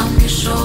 Angisho